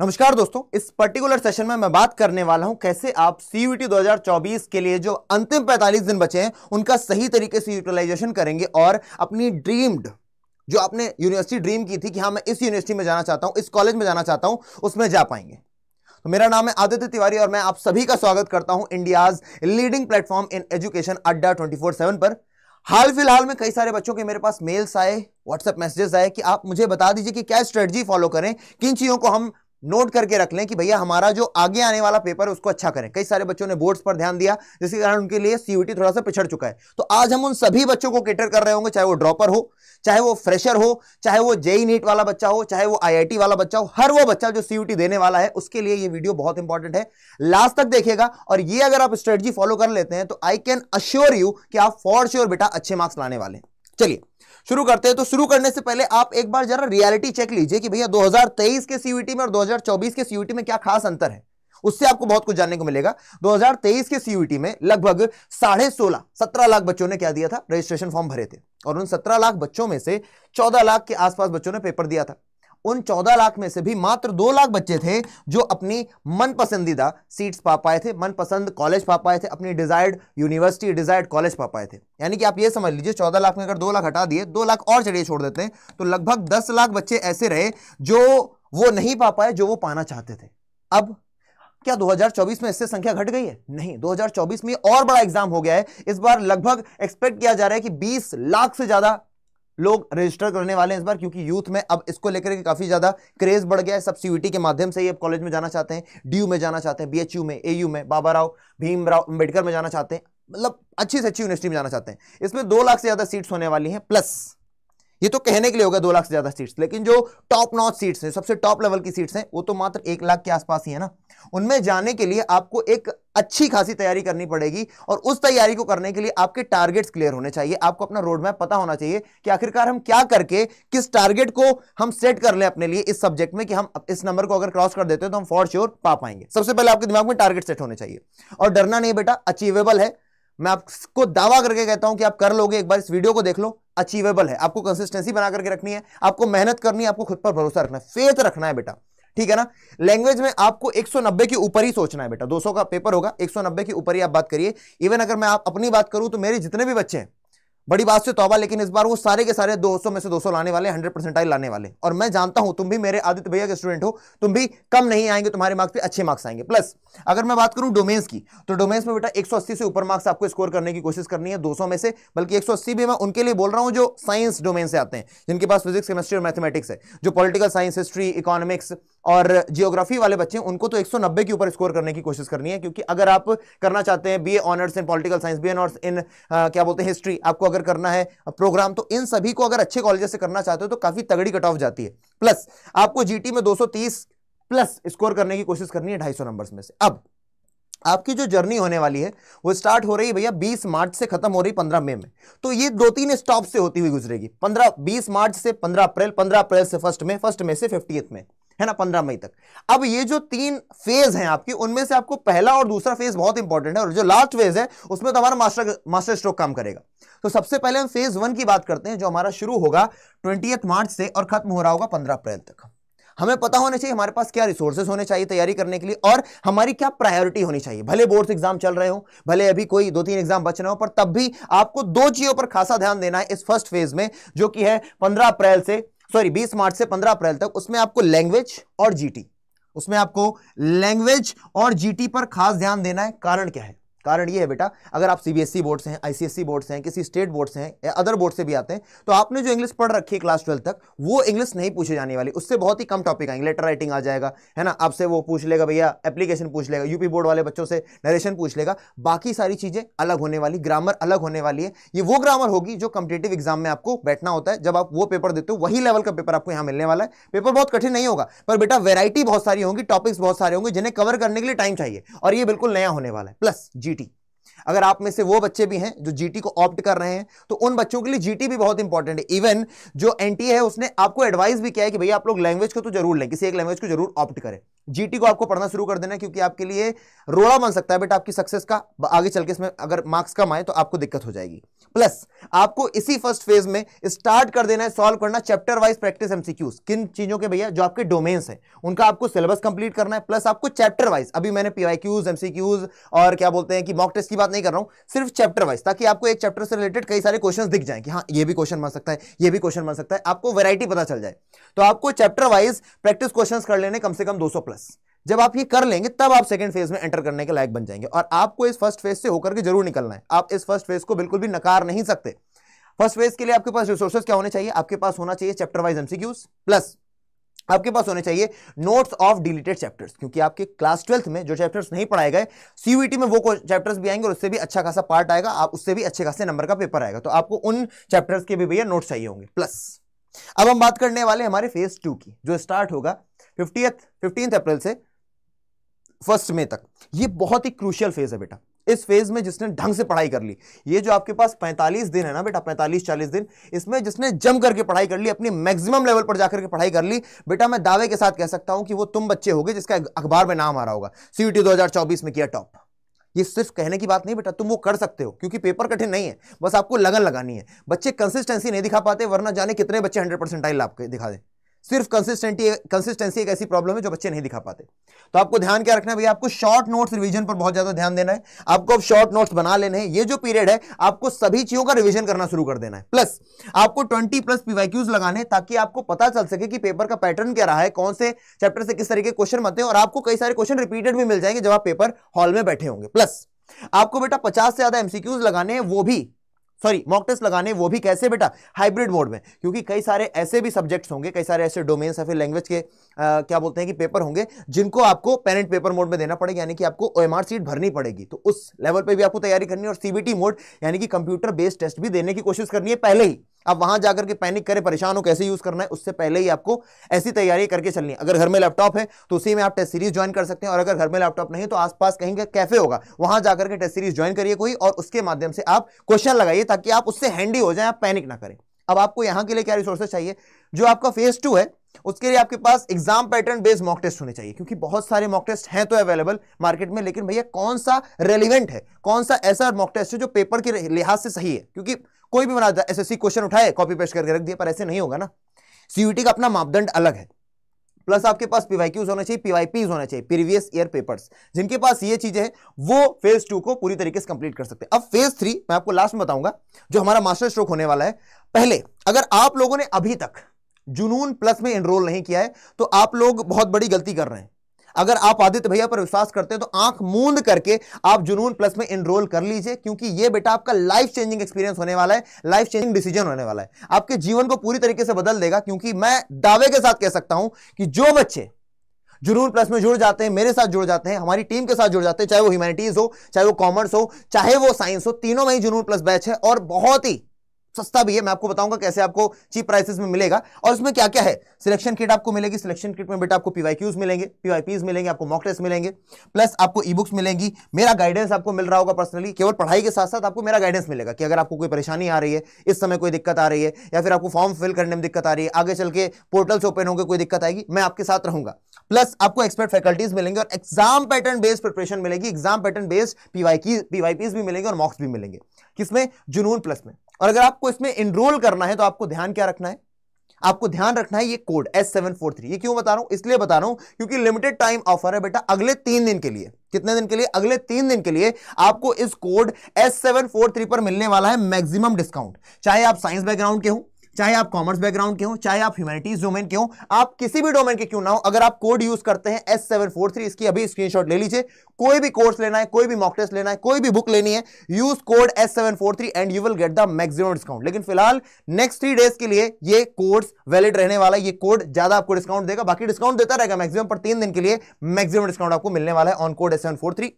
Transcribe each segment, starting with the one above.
नमस्कार दोस्तों, इस पर्टिकुलर सेशन में मैं बात करने वाला हूँ कैसे आप सीयूटी 2024 के लिए जो अंतिम 45 दिन बचे हैं, उनका सही तरीके से यूटिलाइजेशन करेंगे और अपनी ड्रीम्ड जो आपने यूनिवर्सिटी ड्रीम की थी कि हाँ मैं इस यूनिवर्सिटी में जाना चाहता हूँ, इस कॉलेज में जाना चाहता हूँ, उसमें जा पाएँगे। तो मेरा नाम है आदित्य तिवारी और मैं आप सभी का स्वागत करता हूँ India's leading platform in education Adda twenty पर। हाल फ़िलहाल में कई सारे बच्चों के मेरे पास मेल्स आए व्हाट्सएप मैसेजेस आए कि आप मुझे बता दीजिए कि क्या स्ट्रेटजी फॉलो करें, किन चीज़ों को हम नोट करके रख लें कि भैया हमारा जो आगे आने वाला पेपर है, उसको अच्छा करें। कई सारे बच्चों ने बोर्ड्स पर ध्यान दिया, जिसके कारण उनके लिए सीयूटी थोड़ा सा पिछड़ चुका है। तो आज हम उन सभी बच्चों को केटर कर रहे होंगे, चाहे वो ड्रॉपर हो, चाहे वो फ्रेशर हो, चाहे वो जेई नीट वाला बच्चा हो, चाहे वो आईआईटी वाला बच्चा हो, हर वो बच्चा जो सीयूटी देने वाला है, उसके लिए ये वीडियो बहुत इंपॉर्टेंट है। लास्ट तक देखिएगा, और ये अगर आप स्ट्रेटजी फॉलो कर लेते हैं तो आई कैन अश्योर यू कि आप फॉर श्योर बेटा अच्छे मार्क्स लाने वाले चलिए। शुरू करते हैं। तो शुरू करने से पहले आप एक बार जरा रियलिटी चेक लीजिए कि भैया 2023 के सीयूटी में और 2024 के सीयूटी में क्या खास अंतर है? उससे आपको बहुत कुछ जानने को मिलेगा। 2023 के सीयूटी में लगभग साढ़े सोलह, सत्रह लाख बच्चों ने क्या दिया था? रजिस्ट्रेशन फॉर्म भरे थे। और उन सत्रह लाख बच्चों में से चौदह लाख के आसपास बच्चों ने पेपर दिया था। उन चौदह लाख में से भी मात्र दो लाख बच्चे थे जो अपनी मन पसंदीदा सीट्स पा पाए थे, मनपसंद कॉलेज पा पाए थे, अपनी डिजायर्ड यूनिवर्सिटी डिजायर्ड कॉलेज पा पाए थे। यानी कि आप ये समझ लीजिए, चौदह लाख में अगर दो लाख हटा दिए, दो लाख और चढ़िए छोड़ देते हैं तो लगभग दस लाख बच्चे ऐसे रहे जो वो नहीं पा पाए, जो वो पाना चाहते थे। अब क्या 2024 में इससे संख्या घट गई है? नहीं 2024 में और बड़ा एग्ज़ाम हो गया है। इस बार लगभग एक्सपेक्ट किया जा रहा है कि 20 लाख से ज़्यादा लोग रजिस्टर करने वाले हैं इस बार, क्योंकि यूथ में अब इसको लेकर के काफ़ी ज़्यादा क्रेज बढ़ गया है। सब सीयूटी के माध्यम से ही अब कॉलेज में जाना चाहते हैं डीयू में जाना चाहते हैं बीएचयू में एयू में, बाबा राव भीमराव अंबेडकर में जाना चाहते हैं मतलब अच्छी से अच्छी यूनिवर्सिटी में जाना चाहते हैं। इसमें दो लाख से ज़्यादा सीट्स होने वाली हैं प्लस ये तो कहने के लिए होगा दो लाख से ज़्यादा सीट्स लेकिन जो टॉप नॉच सीट्स हैं, सबसे टॉप लेवल की सीट्स हैं, वो तो मात्र एक लाख के आसपास ही है ना? उनमें जाने के लिए आपको एक अच्छी खासी तैयारी करनी पड़ेगी और उस तैयारी को करने के लिए आपके टारगेट्स क्लियर होने चाहिए। आपको अपना रोड मैप पता होना चाहिए कि आखिरकार हम क्या करके, किस टारगेट को हम सेट कर लें अपने लिए इस सब्जेक्ट में कि हम इस नंबर को अगर क्रॉस कर देते हैं तो हम फॉर श्योर पा पाएँगे। सबसे पहले आपके दिमाग में टारगेट सेट होने चाहिए। और डरना नहीं बेटा अचीवेबल है। मैं आपको दावा करके कहता हूँ कि आप कर लोगे, एक बार इस वीडियो को देख लो। अचीवेबल है। आपको कंसिस्टेंसी बना करके रखनी है, आपको मेहनत करनी है, आपको खुद पर भरोसा रखना है। फेथ रखना है बेटा, ठीक है ना? लैंग्वेज में आपको 190 के ऊपर ही सोचना है बेटा। 200 का पेपर होगा 190 के ऊपर ही आप बात करिए। इवन अगर मैं आप अपनी बात करूँ तो मेरे जितने भी बच्चे हैं बड़ी बात से तौबा, लेकिन इस बार वो सारे के सारे 200 में से 200 लाने वाले 100 परसेंटाइल लाने वाले। और मैं जानता हूँ, तुम भी मेरे आदित्य भैया के स्टूडेंट हो, तुम भी कम नहीं आएँगे, तुम्हारे मार्क्स पे अच्छे मार्क्स आएँगे। प्लस अगर मैं बात करूँ डोमेन्स की तो डोमेन्स में बेटा 180 से ऊपर मार्क्स आपको स्कोर करने की कोशिश करनी है 200 में से, बल्कि 180 भी मैं उनके लिए बोल रहा हूँ, जो साइंस डोमेन से आते हैं, जिनके पास फिजिक्स केमिस्ट्री और मैथमेटिक्स है, जो पॉलिटिकल साइंस हिस्ट्री इकोनॉमिक्स और जियोग्राफी वाले बच्चे, उनको तो 190 के ऊपर स्कोर करने की कोशिश करनी है, क्योंकि अगर आप करना चाहते हैं B honours in political science B honours in क्या बोलते हैं हिस्ट्री आपको अगर करना है प्रोग्राम तो इन सभी को अगर अच्छे कॉलेज से करना चाहते हो तो काफ़ी तगड़ी कट ऑफ़ जाती है। प्लस आपको जीटी में 230 प्लस स्कोर करने की कोशिश करनी है ढाई नंबर में से। अब, आपकी जो जर्नी होने वाली है, वो स्टार्ट हो रही है भैया 20 मार्च से खत्म हो रही 15 मई में। तो ये दो तीन स्टॉप से होती हुई गुजरेगी। 15 20 मार्च से 15 अप्रैल 15 अप्रैल से फ़र्स्ट में फ़र्स्ट में से फिफ्टी में है ना, पंद्रह मई तक। अब ये जो तीन फ़ेज़ हैं आपकी, उनमें से आपको पहला और दूसरा फ़ेज़ बहुत इंपॉर्टेंट है और जो लास्ट फ़ेज़ है, उसमें तो हमारा मास्टर मास्टर स्ट्रोक काम करेगा। तो सबसे पहले हम फ़ेज़ वन की बात करते हैं, जो हमारा शुरू होगा ट्वेंटी मार्च से और खत्म हो रहा होगा पंद्रह अप्रैल तक। हमें पता होना चाहिए हमारे पास क्या रिसोर्सेज होने चाहिए तैयारी करने के लिए और हमारी क्या प्रायोरिटी होनी चाहिए। भले बोर्ड्स एग्ज़ाम चल रहे हो, भले अभी कोई दो तीन एग्ज़ाम बच रहे हो, पर तब भी आपको दो चीज़ों पर खासा ध्यान देना है इस फ़र्स्ट फ़ेज़ में, जो कि है पंद्रह अप्रैल से सॉरी 20 मार्च से 15 अप्रैल तक उसमें आपको लैंग्वेज और जीटी उसमें आपको लैंग्वेज और जीटी पर खास ध्यान देना है, कारण क्या है? कारण ये है बेटा, अगर आप सीबीएसई बोर्ड से हैं आईसीएसई बोर्ड से हैं, किसी स्टेट बोर्ड से हैं या अदर बोर्ड से भी आते हैं तो आपने जो इंग्लिश पढ़ रखी है क्लास ट्वेल्थ तक, वो इंग्लिश नहीं पूछे जाने वाली। उससे बहुत ही कम टॉपिक आएँगे। लेटर राइटिंग आ जाएगा, है ना? आपसे वो पूछ लेगा, भैया एप्लीकेशन पूछ लेगा। यूपी बोर्ड वाले बच्चों से नरेशन पूछ लेगा। बाकी सारी चीज़ें अलग होने वाली ग्रामर अलग होने वाली है। ये वो ग्रामर होगी जो कंपिटेटिव एग्ज़ाम में आपको बैठना होता है। जब आप वो पेपर देते हो, वही लेवल का पेपर आपको यहाँ मिलने वाला है। पेपर बहुत कठिन नहीं होगा, पर बेटा वेराइटी बहुत सारी होंगी टॉपिक्स बहुत सारे होंगे, जिन्हें कवर करने के लिए टाइम चाहिए। और ये बिल्कुल नया होने वाला है। प्लस जीटी अगर आप में से वो बच्चे भी हैं जो जीटी को ऑप्ट कर रहे हैं तो उन बच्चों के लिए जीटी भी बहुत इंपॉर्टेंट है। इवन जो एनटीए है, उसने आपको एडवाइस भी किया है कि भैया आप लोग लैंग्वेज को तो ज़रूर लें, किसी एक लैंग्वेज को ज़रूर ऑप्ट करें। जीटी को आपको पढ़ना शुरू कर देना क्योंकि आपके लिए रोड़ा बन सकता है बेटा आपकी सक्सेस का आगे चल के इसमें अगर मार्क्स कम आए तो आपको दिक्कत हो जाएगी। प्लस आपको इसी फ़र्स्ट फ़ेज़ में स्टार्ट कर देना है सॉल्व करना चैप्टर वाइज प्रैक्टिस एमसीक्यूज किन चीज़ों के भैया? जो आपके डोमेन्स हैं, उनका आपको सिलेबस कंप्लीट करना है प्लस आपको चैप्टर वाइज अभी मैंने पीवाईक्यूज एमसीक्यूज और क्या बोलते हैं कि मॉक टेस्ट की नहीं कर रहा हूँ, सिर्फ़ चैप्टर वाइज ताकि आपको एक चैप्टर से रिलेटेड कई सारे क्वेश्चन दिख जाए कि हाँ ये भी क्वेश्चन बन सकता है, ये भी क्वेश्चन बन सकता है, आपको वेराइटी पता चल जाए। तो आपको चैप्टर वाइज प्रैक्टिस क्वेश्चन कर लेने कम से कम दो प्लस जब आप ये कर लेंगे, तब आप सेकंड फ़ेज़ में एंटर करने के लायक बन जाएँगे और आपको इस फ़र्स्ट फ़ेज़ से होकर के ज़रूर निकलना है। आप इस फ़र्स्ट फ़ेज़ को बिल्कुल भी नकार नहीं सकते। फ़र्स्ट फ़ेज़ के लिए आपके पास रिसोर्सेज क्या होने चाहिए? आपके पास होना चाहिए चैप्टर वाइज एमसीक्यूज प्लस आपके पास होने चाहिए नोट्स ऑफ़ डिलीटेड चैप्टर्स क्योंकि आपके क्लास ट्वेल्थ में जो चैप्टर्स नहीं पढ़ाए गए सीयूईटी में वो चैप्टर्स भी आएँगे और उससे भी अच्छा खासा पार्ट आएगा, आप उससे भी अच्छे खासे नंबर का पेपर आएगा। तो आपको उन चैप्टर्स के भी भैया नोट्स चाहिए होंगे प्लस अब हम बात करने वाले हमारे फ़ेज़ टू की, जो स्टार्ट होगा फिफ्टी फिफ्टींथ अप्रैल से फ़र्स्ट मे तक। ये बहुत ही क्रूशियल फ़ेज़ है बेटा। इस फ़ेज़ में जिसने ढंग से पढ़ाई कर ली। ये जो आपके पास 45 दिन है ना बेटा 45 40 दिन, इसमें जिसने जम करके पढ़ाई कर ली, अपनी मैक्सिमम लेवल पर जाकर के पढ़ाई कर ली, बेटा मैं दावे के साथ कह सकता हूँ कि वो तुम बच्चे होगे जिसका अखबार में नाम आ रहा होगा। सीयूटी 2024 में किया टॉप ये सिर्फ़ कहने की बात नहीं बेटा, तुम वो कर सकते हो, क्योंकि पेपर कठिन नहीं है, बस आपको लगन लगानी है। बच्चे कंसिस्टेंसी नहीं दिखा पाते, वरना जाने कितने बच्चे हंड्रेड परसेंटाइल आपके दिखा दें। सिर्फ़ कंसिस्टेंटी कंसिस्टेंसी एक ऐसी प्रॉब्लम है जो बच्चे नहीं दिखा पाते। तो आपको ध्यान क्या रखना है भैया? आपको शॉर्ट नोट्स रिवीजन पर बहुत ज़्यादा ध्यान देना है। आपको अब शॉर्ट नोट्स बना लेने हैं। ये जो पीरियड है, आपको सभी चीज़ों का रिवीजन करना शुरू कर देना है। प्लस आपको 20 प्लस पीवाईक्यूज लगाने ताकि आपको पता चल सके कि पेपर का पैटर्न क्या रहा है, कौन से चैप्टर से किस तरीके क्वेश्चन बनते हैं और आपको कई सारे क्वेश्चन रिपीटेड भी मिल जाएँगे जब आप पेपर हॉल में बैठे होंगे। प्लस आपको बेटा पचास से ज़्यादा एमसीक्यूज लगाने हैं, वो भी सॉरी मॉक टेस्ट लगाने वो भी कैसे बेटा? हाइब्रिड मोड में। क्योंकि कई सारे ऐसे भी सब्जेक्ट्स होंगे कई सारे ऐसे डोमेन्स या फिर लैंग्वेज के आ, क्या बोलते हैं कि पेपर होंगे जिनको आपको पेरेंट पेपर मोड में देना पड़ेगा यानी कि आपको ओ सीट भरनी पड़ेगी। तो उस लेवल पर भी आपको तैयारी करनी है और सीबीटी मोड यानी कि कंप्यूटर बेस्ड टेस्ट भी देने की कोशिश करनी है पहले ही। आप वहाँ जाकर के पैनिक करें, परेशान हो, कैसे यूज़ करना है, उससे पहले ही आपको ऐसी तैयारी करके चलनी है। अगर घर में लैपटॉप है तो उसी में आप टेस्ट सीरीज़ ज्वाइन कर सकते हैं और अगर घर में लैपटॉप नहीं तो आसपास कहीं का कैफ़े होगा, वहाँ जाकर के टेस्ट सीरीज़ ज्वाइन करिए कोई और उसके माध्यम से आप क्वेश्चन लगाइए ताकि आप उससे हैंडी हो जाए, आप पैनिक ना करें। अब आपको यहाँ के लिए क्या रिसोर्सेज चाहिए? जो आपका फ़ेज़ टू है, उसके लिए आपके पास exam pattern based mock test होने चाहिए, क्योंकि बहुत सारे मॉक टेस्ट हैं तो अवेलेबल मार्केट में, लेकिन भैया कौन सा रेलिवेंट है? कौन सा ऐसा मॉक टेस्ट है जो पेपर के लिहाज से सही है? क्योंकि कोई भी बना एसएससी क्वेश्चन उठाए कॉपी पेस्ट करके रख दिया पर ऐसे नहीं होगा ना। सीयूटी का अपना मापदंड अलग है। प्लस आपके पास पीवाईक्यूज होने चाहिए पीवाईपीज होने चाहिए प्रीवियस ईयर पेपर्स जिनके पास ये चीज़ें हैं, वो फ़ेज़ टू को पूरी तरीके से कंप्लीट कर सकते हैं। अब फ़ेज़ थ्री मैं आपको लास्ट में बताऊँगा, जो हमारा मास्टर स्ट्रोक होने वाला है। पहले, अगर आप लोगों ने अभी तक जुनून प्लस में एनरोल नहीं किया है तो आप लोग बहुत बड़ी गलती कर रहे हैं। अगर आप आदित्य भैया पर विश्वास करते हैं तो आँख मूंद करके आप जुनून प्लस में एनरोल कर लीजिए, क्योंकि ये बेटा आपका लाइफ चेंजिंग एक्सपीरियंस होने वाला है लाइफ चेंजिंग डिसीज़न होने वाला है। आपके जीवन को पूरी तरीके से बदल देगा, क्योंकि मैं दावे के साथ कह सकता हूँ कि जो बच्चे जुनून प्लस में जुड़ जाते हैं, मेरे साथ जुड़ जाते हैं, हमारी टीम के साथ जुड़ जाते हैं, चाहे वो ह्यूमैनिटीज हो, चाहे वो कॉमर्स हो, चाहे वो साइंस हो, तीनों में ही जुनून प्लस बैच है, और बहुत ही सस्ता भी है, मैं आपको बताऊँगा कैसे आपको चीप प्राइसेस में मिलेगा। और उसमें क्या क्या है? सिलेक्शन किट आपको मिलेगी सिलेक्शन किट में बेटा आपको पीवाईक्यूज मिलेंगे पीवाईपीज मिलेंगे, आपको मॉक टेस्ट मिलेंगे प्लस आपको ई बुक्स मिलेंगी। मेरा गाइडेंस आपको मिल रहा होगा पर्सनली केवल पढ़ाई के साथ साथ आपको मेरा गाइडेंस मिलेगा कि अगर आपको कोई परेशानी आ रही है, इस समय कोई दिक्कत आ रही है, या फिर आपको फॉर्म फिल करने में दिक्कत आ रही है, आगे चल के पोर्टल्स ओपन होंगे, कोई दिक्कत आएगी, मैं आपके साथ रहूँगा। प्लस आपको एक्सपर्ट फैकल्टीज मिलेंगे और एग्ज़ाम पैटर्न बेस्ड प्रिपरेशन मिलेगी exam pattern based PY PYPs भी मिलेंगे और मॉक्स भी मिलेंगे। किसमें? जुनून प्लस में। और अगर आपको इसमें इनरोल करना है तो आपको ध्यान क्या रखना है? आपको ध्यान रखना है ये code S seven four three ये क्यों बता रहा हूँ? इसलिए बता रहा हूँ क्योंकि लिमिटेड टाइम ऑफ़र है बेटा, अगले तीन दिन के लिए। कितने दिन के लिए? अगले तीन दिन के लिए आपको इस code S seven four three पर मिलने वाला है मैक्सिमम डिस्काउंट चाहे आप साइंस बैकग्राउंड के हो चाहे आप कॉमर्स बैकग्राउंड के हो, चाहे आप ह्यूमैनिटीज डोमेन के हो, आप किसी भी डोमेन के क्यों ना हो, अगर आप कोड यूज़ करते हैं एस सेवन फोर थ्री इसकी अभी स्क्रीनशॉट ले लीजिए। कोई भी कोर्स लेना है, कोई भी मॉक टेस्ट लेना है, कोई भी बुक लेनी है use code S seven four three and you will get the maximum discount लेकिन फ़िलहाल नेक्स्ट थ्री डेज़ के लिए ये कोर्स वैलिड रहने वाला है, ये कोड ज़्यादा आपको डिस्काउंट देगा, बाकी डिस्काउंट देता रहेगा मैक्सिमम पर तीन दिन के लिए मैक्सिमम डिस्काउंट आपको मिलने वाला है on code S seven four three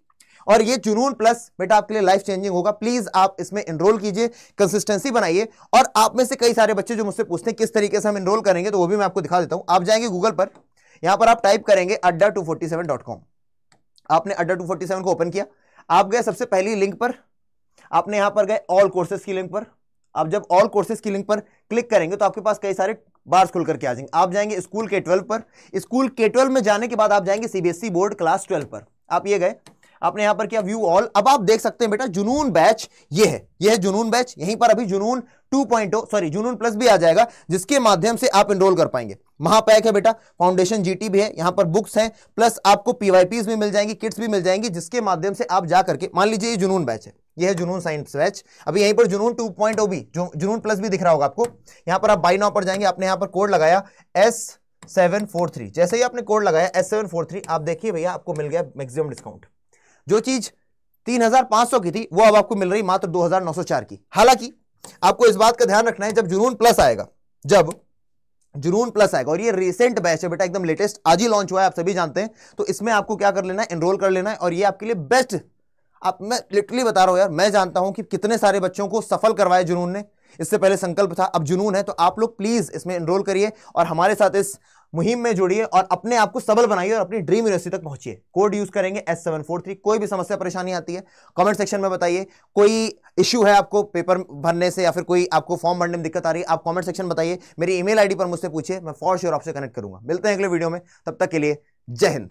और ये जुनून प्लस बेटा आपके लिए लाइफ चेंजिंग होगा। प्लीज़ आप इसमें एनरोल कीजिए कंसिस्टेंसी बनाइए और आप में से कई सारे बच्चे जो मुझसे पूछते हैं किस तरीके से हम एनरोल करेंगे तो वो भी मैं आपको दिखा देता हूँ। आप जाएँगे गूगल पर, यहाँ पर आप टाइप करेंगे Adda two forty seven dot com. आपने अड्डा टू फोर्टी सेवन को ओपन किया, आप गए सबसे पहली लिंक पर, आपने यहाँ पर गए ऑल कोर्सेज की लिंक पर। आप जब ऑल कोर्सेज की लिंक पर क्लिक करेंगे तो आपके पास कई सारे बार्स खुल करके आ जाएँगे। आप जाएँगे स्कूल के ट्वेल्व पर स्कूल के ट्वेल्व में जाने के बाद आप जाएँगे सीबीएसई बोर्ड क्लास ट्वेल्व पर। आप ये गए आपने यहाँ पर किया व्यू ऑल अब आप देख सकते हैं बेटा, जुनून बैच ये है। ये है जुनून बैच यहीं पर अभी जुनून 2.0 सॉरी जुनून प्लस भी आ जाएगा, जिसके माध्यम से आप एनरोल कर पाएँगे। महापैक है बेटा फाउंडेशन जीटी भी है, यहाँ पर बुक्स हैं प्लस आपको पीवाईपीज भी मिल जाएँगी किट्स भी मिल जाएँगी, जिसके माध्यम से आप जा करके, मान लीजिए ये जुनून बैच है, ये है जुनून साइंस बैच अभी यहीं पर जुनून 2.0 भी जुनून प्लस भी दिख रहा होगा आपको। यहाँ पर आप बाई नाउ पर जाएँगे, आपने यहाँ पर कोड लगाया एस सेवन फोर थ्री जैसे ही आपने कोड लगाया एस सेवन फोर थ्री आप देखिए भैया, आपको मिल गया मैक्सिमम डिस्काउंट जो चीज़ तीन हज़ार पाँच सौ की थी, वो अब आपको मिल रही मात्र दो हज़ार नौ सौ चार की। हालाँकि, आपको इस बात का ध्यान रखना है, जब जुनून प्लस आएगा, जब जुनून प्लस आएगा, और ये रिसेंट बैच है बेटा, एकदम लेटेस्ट आज ही लॉन्च हुआ है, आप सभी जानते हैं तो इसमें आपको क्या कर लेना है एनरोल कर लेना है, और ये आपके लिए बेस्ट आप, मैं लिटरली बता रहा हूँ यार, मैं जानता हूँ कि कितने सारे बच्चों को सफल करवाया जुनून ने इससे पहले संकल्प था, अब जुनून है तो आप लोग प्लीज़ इसमें एनरोल करिए और हमारे साथ इस मुहिम में जुड़िए और अपने आप को सबल बनाइए और अपनी ड्रीम यूनिवर्सिटी तक पहुंचिए। कोड यूज़ करेंगे एस सेवन फोर थ्री कोई भी समस्या, परेशानी आती है कमेंट सेक्शन में बताइए। कोई इश्यू है आपको पेपर भरने से या फिर कोई आपको फॉर्म भरने में दिक्कत आ रही है, आप कमेंट सेक्शन बताइए। मेरी ईमेल आईडी पर मुझसे पूछिए, मैं फॉर श्योर आपसे कनेक्ट करूँगा। मिलते हैं अगले वीडियो में, तब तक के लिए जय हिंद।